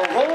A